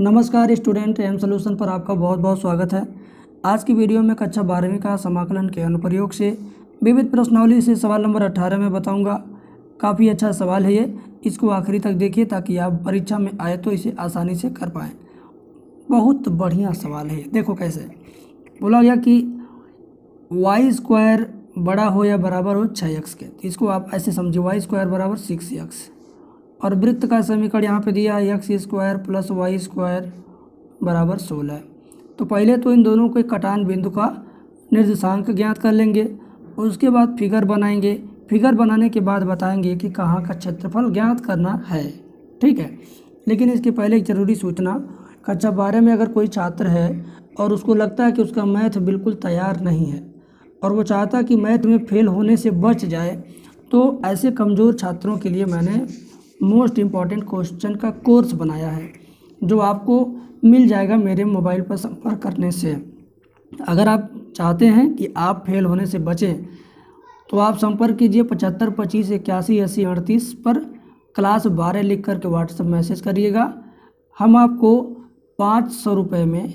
नमस्कार student M solution पर आपका बहुत बहुत स्वागत है। आज की वीडियो में कक्षा बारहवीं का समाकलन के अनुप्रयोग से विविध प्रश्नावली से सवाल नंबर अट्ठारह में बताऊँगा। काफ़ी अच्छा सवाल है ये। इसको आखिरी तक देखिए ताकि आप परीक्षा में आए तो इसे आसानी से कर पाएँ। बहुत बढ़िया सवाल है। देखो कैसे। बोला गया कि वाई स्क्वायर बड़ा हो या बराबर हो छः एक्स के। इसको आप ऐसे समझिए वाई स्क्वायर बराबर सिक्स एक्स और वृत्त का समीकरण यहाँ पे दिया है X square plus Y square बराबर सोलह तो पहले तो इन दोनों के कटान बिंदु का निर्देशांक ज्ञात कर लेंगे उसके बाद फिगर बनाएँगे। फिगर बनाने के बाद बताएँगे कि कहाँ का क्षेत्रफल ज्ञात करना है। ठीक है? लेकिन इसके पहले एक ज़रूरी सूचना, कक्षा बारह में अगर कोई छात्र है और उसको लगता है कि उसका मैथ बिल्कुल तैयार नहीं है और वो चाहता कि मैथ में फेल होने से बच जाए तो ऐसे कमज़ोर छात्रों के लिए मैंने मोस्ट इंपॉर्टेंट क्वेश्चन का कोर्स बनाया है, जो आपको मिल जाएगा मेरे मोबाइल पर संपर्क करने से। अगर आप चाहते हैं कि आप फेल होने से बचें तो आप संपर्क कीजिए पचहत्तर, पच्चीस, इक्यासी, अस्सी, अड़तीस पर क्लास बारह लिख करके व्हाट्सएप मैसेज करिएगा। हम आपको पाँच सौ रुपये में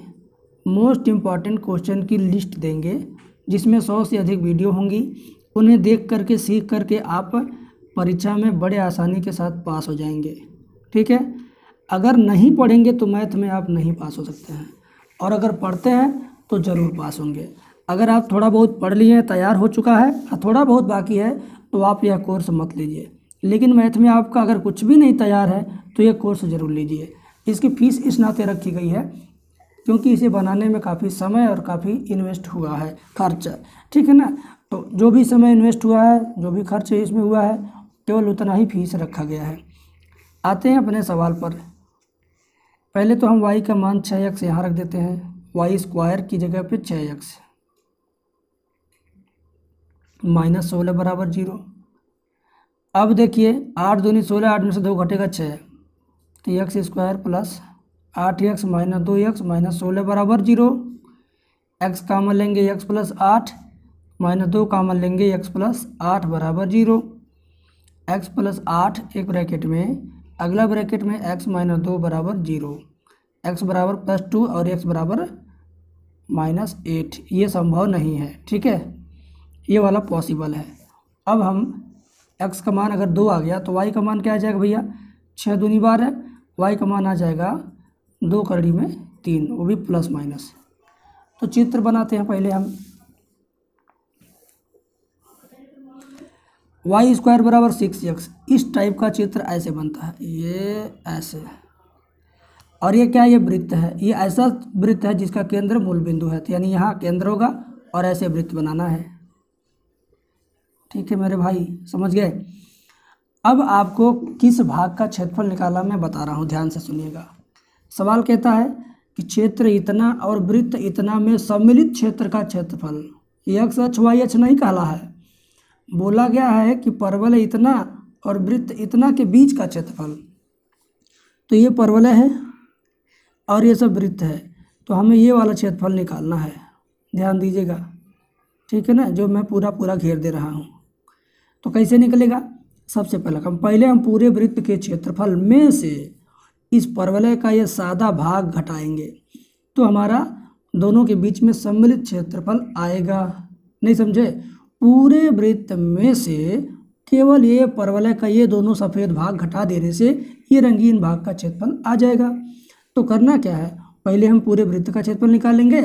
मोस्ट इंपॉर्टेंट क्वेश्चन की लिस्ट देंगे, जिसमें सौ से अधिक वीडियो होंगी। उन्हें देख करके, सीख करके आप परीक्षा में बड़े आसानी के साथ पास हो जाएँगे। ठीक है? अगर नहीं पढ़ेंगे तो मैथ में आप नहीं पास हो सकते हैं। और अगर पढ़ते हैं तो ज़रूर पास होंगे। अगर आप थोड़ा बहुत पढ़ लिए हैं, तैयार हो चुका है थोड़ा बहुत बाकी है तो आप यह कोर्स मत लीजिए। लेकिन मैथ में आपका अगर कुछ भी नहीं तैयार है तो यह कोर्स ज़रूर लीजिए। इसकी फ़ीस इस नाते रखी गई है, क्योंकि इसे बनाने में काफ़ी समय और काफ़ी इन्वेस्ट हुआ है, खर्च। ठीक है ना? तो जो भी समय इन्वेस्ट हुआ है, जो भी खर्च इसमें हुआ है केवल उतना ही फ़ीस रखा गया है। आते हैं अपने सवाल पर। पहले तो हम वाई का मान छः एक्स यहाँ रख देते हैं। वाई स्क्वायर की जगह पे छः एक्स। माइनस सोलह बराबर ज़ीरो। अब देखिए, आठ दूनी सोलह, आठ में से दो घटेगा छः तो एक्स स्क्वायर प्लस आठ एक्स माइनस दो एक्स माइनस सोलह बराबर ज़ीरो। एक्स कामन लेंगे एक्स प्लस आठ, माइनस दो कामन लेंगे एक्स प्लस आठ बराबर ज़ीरो। एक्स प्लस आठ एक ब्रैकेट में, अगला ब्रैकेट में एक्स माइनस दो बराबर ज़ीरो। एक्स बराबर प्लस टू और एक्स बराबर माइनस एट, ये संभव नहीं है, ठीक है? ये वाला पॉसिबल है। अब हम एक्स का मान अगर दो आ गया तो वाई का मान क्या आ जाएगा भैया? छः दूनी बार है, वाई का मान आ जाएगा दो कड़ी में तीन, वो भी प्लस माइनस। तो चित्र बनाते हैं पहले हम। वाई स्क्वायर बराबर सिक्स एक्स, इस टाइप का चित्र ऐसे बनता है। ये ऐसे। और ये क्या, ये वृत्त है। ये ऐसा वृत्त है जिसका केंद्र मूल बिंदु है। तो यानी यहाँ केंद्र होगा और ऐसे वृत्त बनाना है। ठीक है मेरे भाई, समझ गए? अब आपको किस भाग का क्षेत्रफल निकाला मैं बता रहा हूँ, ध्यान से सुनिएगा। सवाल कहता है कि क्षेत्र इतना और वृत्त इतना में सम्मिलित क्षेत्र का क्षेत्रफल एक्स एच वाई एच नहीं कहला है। बोला गया है कि परवल इतना और वृत्त इतना के बीच का क्षेत्रफल। तो ये परवलय है और ये सब वृत्त है। तो हमें ये वाला क्षेत्रफल निकालना है। ध्यान दीजिएगा। ठीक है ना? जो मैं पूरा पूरा घेर दे रहा हूँ। तो कैसे निकलेगा? सबसे पहले हम पहले हम पूरे वृत्त के क्षेत्रफल में से इस परवलय का ये सादा भाग घटाएँगे। तो हमारा दोनों के बीच में सम्मिलित क्षेत्रफल आएगा। नहीं समझे? पूरे वृत्त में से केवल ये परवलय का ये दोनों सफ़ेद भाग घटा देने से ये रंगीन भाग का क्षेत्रफल आ जाएगा। तो करना क्या है? पहले हम पूरे वृत्त का क्षेत्रफल निकालेंगे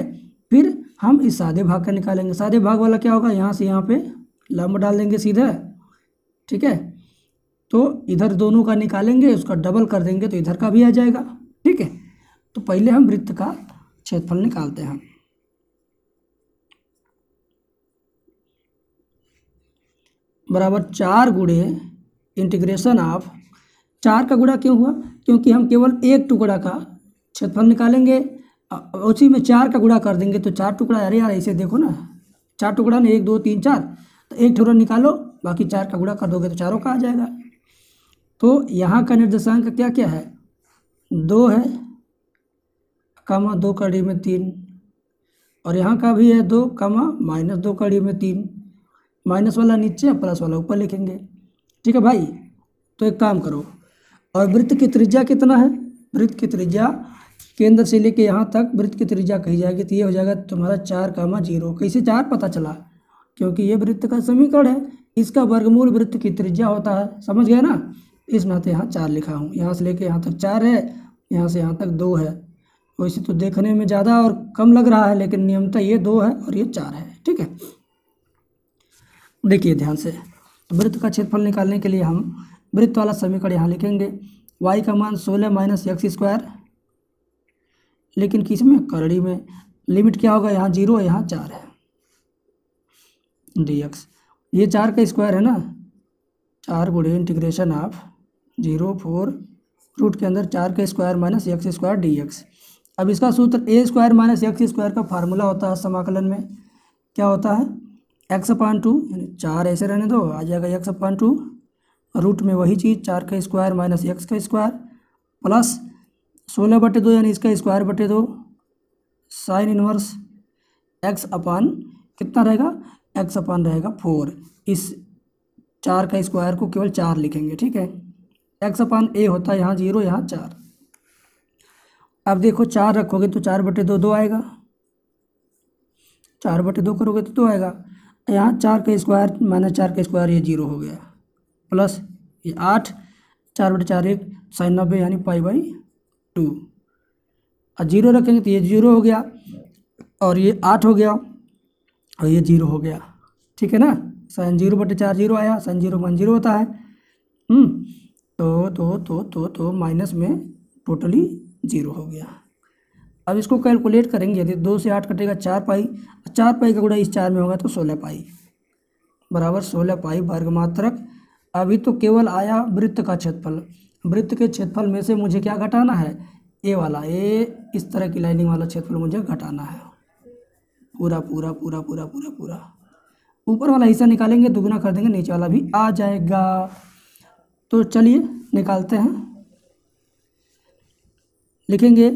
फिर हम इस सादे भाग का निकालेंगे। सादे भाग वाला क्या होगा? यहाँ से यहाँ पे लंब डाल देंगे सीधा, ठीक है? तो इधर दोनों का निकालेंगे, उसका डबल कर देंगे तो इधर का भी आ जाएगा, ठीक है? तो पहले हम वृत्त का क्षेत्रफल निकालते हैं। बराबर चार गुड़े इंटीग्रेशन ऑफ़ चार का गुड़ा क्यों हुआ? क्योंकि हम केवल एक टुकड़ा का क्षेत्रफल निकालेंगे उसी में चार का गुड़ा कर देंगे तो चार टुकड़ा अरे यार ऐसे देखो ना। चार टुकड़ा ना एक, दो, तीन, चार। तो एक टुकड़ा निकालो, बाकी चार का गुड़ा कर दोगे तो चारों का आ जाएगा। तो यहाँ का निर्देशांक क्या क्या है? दो है, कामा दो कड़ी में तीन। और यहाँ का भी है दो, कामा माइनस दो कड़ी में तीन। माइनस वाला नीचे प्लस वाला ऊपर लिखेंगे। ठीक है भाई? तो एक काम करो, और वृत्त की त्रिज्या कितना है? वृत्त की त्रिज्या केंद्र से लेके यहाँ तक वृत्त की त्रिज्या कही जाएगी तो ये हो जाएगा तुम्हारा चार कामा ज़ीरो। कैसे चार? पता चला, क्योंकि ये वृत्त का समीकरण है, इसका वर्गमूल वृत्त की त्रिज्या होता है। समझ गया ना? इस नाते यहाँ चार लिखा हूँ। यहाँ से लेके यहाँ तक चार है, यहाँ से यहाँ तक दो है। वैसे तो देखने में ज़्यादा और कम लग रहा है, लेकिन नियमतः ये दो है और ये चार है। ठीक है? देखिए ध्यान से, वृत्त का क्षेत्रफल निकालने के लिए हम वृत्त वाला समीकरण यहाँ लिखेंगे। वाई का मान सोलह माइनस एक्स स्क्वायर लेकिन किसमें? करड़ी में। लिमिट क्या होगा? यहाँ ज़ीरो है, यहाँ चार है। डी एक्स ये चार का स्क्वायर है ना? चार गुड़े integration of zero four root के अंदर चार का square minus X square D X अब इसका सूत्र A square minus X square का फार्मूला होता है समाकलन में। क्या होता है? एक्स अपान टू, यानी चार ऐसे रहने दो, आ जाएगा एक्स अपान टू, रूट में वही चीज़, चार का स्क्वायर माइनस एक्स का स्क्वायर, प्लस सोलह बटे दो, यानी इसका स्क्वायर बटे दो, साइन इनवर्स एक्स अपान, कितना रहेगा? एक्स अपान रहेगा फोर। इस चार का स्क्वायर को केवल चार लिखेंगे, ठीक है? एक्स अपान ए होता है यहाँ ज़ीरो, यहाँ चार। अब देखो, चार रखोगे तो चार बटे दो दो आएगा। चार बटे दो करोगे तो दो आएगा। यहाँ चार का स्क्वायर माइनस चार का स्क्वायर ये ज़ीरो हो गया। प्लस ये आठ, चार बटे चार एक, साइन नब्बे यानी पाई बाई टू। और ज़ीरो रखेंगे तो ये ज़ीरो हो गया और ये आठ हो गया और ये ज़ीरो हो गया। ठीक है ना? साइन ज़ीरो बटे चार ज़ीरो आया, साइन ज़ीरो वन ज़ीरो होता है। तो तो तो तो तो माइनस में टोटली ज़ीरो हो गया। अब इसको कैलकुलेट करेंगे, यदि दो से आठ कटेगा चार पाई चार पाई का गुड़ा इस चार में होगा तो सोलह पाई। बराबर सोलह पाई वर्गमात्रक। अभी तो केवल आया वृत्त का क्षेत्रफल। वृत्त के क्षेत्रफल में से मुझे क्या घटाना है? ए वाला। ए, इस तरह की लाइनिंग वाला क्षेत्रफल मुझे घटाना है। पूरा पूरा पूरा पूरा पूरा पूरा। ऊपर वाला हिस्सा निकालेंगे, दुगना कर देंगे, नीचे वाला भी आ जाएगा। तो चलिए निकालते हैं। लिखेंगे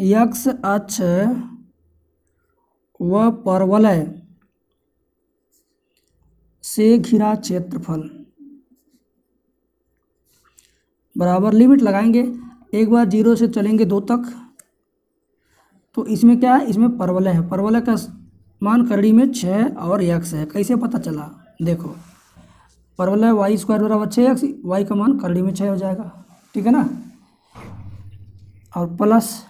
यक्स अक्ष व परवलय से घिरा क्षेत्रफल। बराबर लिमिट लगाएँगे। एक बार ज़ीरो से चलेंगे दो तक। तो इसमें क्या है? इसमें परवलय है। परवलय का मान करड़ी में छः और यक्स है। कैसे पता चला? देखो। परवलय वाई स्क्वायर बराबर छः एक्स वाई का मान करड़ी में छः हो जाएगा। ठीक है ना? और प्लस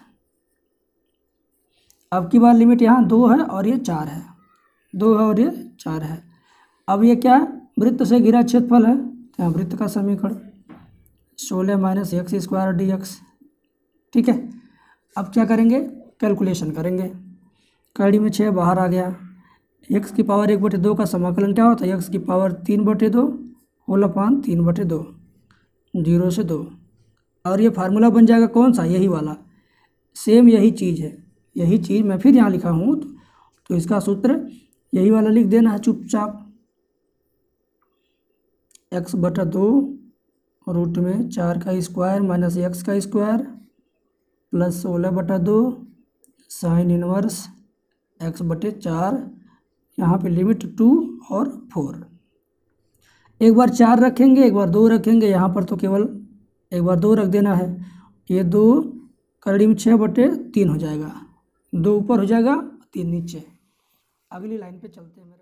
अब की बार लिमिट यहाँ दो है और ये चार है। दो है और ये चार है। अब ये क्या वृत्त से घिरा क्षेत्रफल है। तो यहाँ वृत्त का समीकरण सोलह minus X square D X. ठीक है? अब क्या करेंगे? कैलकुलेशन करेंगे। कड़ी में छः बाहर आ गया। एक्स की पावर एक बटे दो का समाकलन क्या होता है? एक्स की पावर तीन बटे दो, होल अपान तीन बटे दो, ज़ीरो से दो। और ये फार्मूला बन जाएगा कौन सा? यही वाला। सेम यही चीज़ है। यही चीज़ मैं फिर यहाँ लिखा हूँ तो, इसका सूत्र यही वाला लिख देना है चुपचाप। एक्स बटा दो रूट में चार का स्क्वायर माइनस एक्स का स्क्वायर प्लस सोलह बटा दो साइन इनवर्स एक्स बटे चार यहाँ पे लिमिट टू और फोर। एक बार चार रखेंगे एक बार दो रखेंगे यहाँ पर तो केवल एक बार दो रख देना है। ये दो करड़ी में छः बटे तीन हो जाएगा। दो ऊपर हो जाएगा तीन नीचे। अगली लाइन पे चलते हैं मेरे